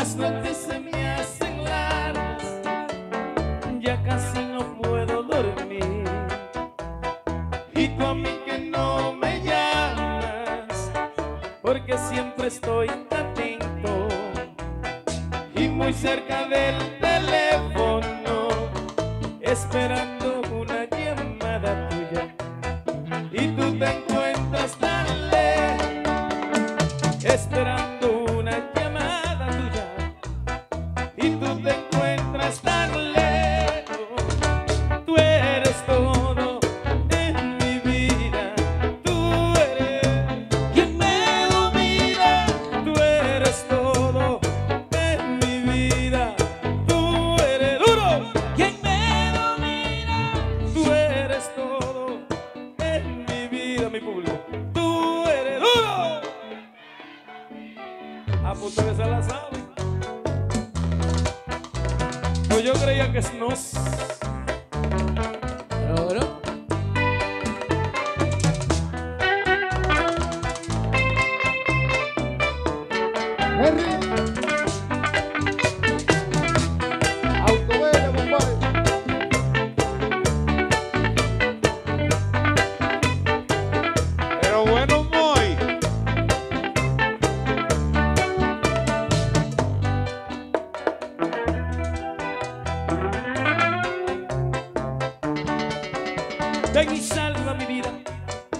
Las noches se me hacen largas, ya casi no puedo dormir. Y tú a mí que no me llamas, porque siempre estoy atento y muy cerca del teléfono, esperando Pues yo creía que no. Oro. Henry. Ven y salva mi vida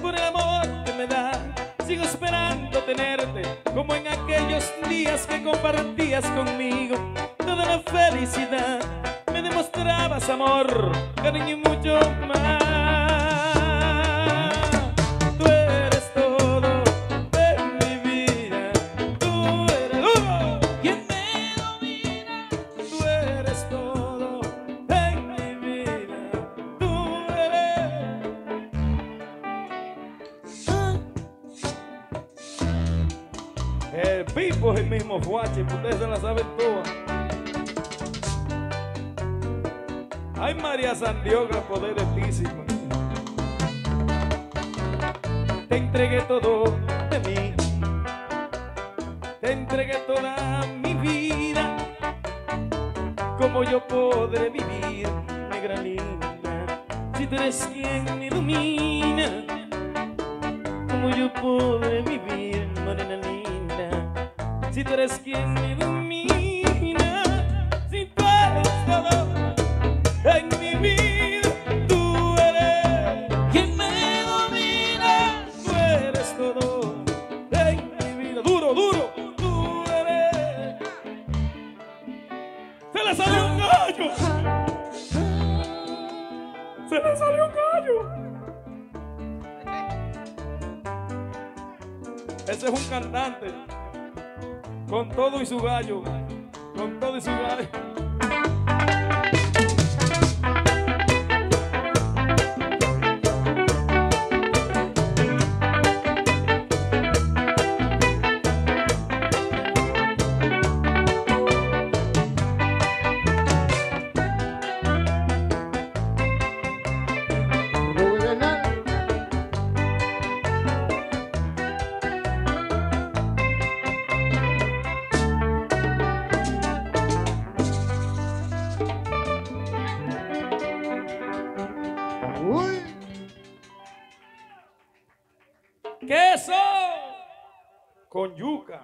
por el amor que me da. Sigo esperando tenerte como en aquellos días que compartías conmigo toda la felicidad. Me demostrabas amor, cariño y mucho más. El Pipo es el mismo fuache, ustedes se la saben todas. Ay, María Sandiogra, poder altísima. Te entregué todo de mí. Te entregué toda mi vida. Como yo podré vivir, negra linda, si tú eres quien me domina. Como yo podré vivir, morena linda, si tú eres quien me domina. Si tú eres todo en mi vida, tú eres quien me domina. Tú eres todo en mi vida, duro, duro, tú eres. ¡Se le salió un gallo! ¡Se le salió un gallo! Ese es un cantante. Con todo y su gallo. Con todo y su gallo. Uy. ¡Queso! Con yuca.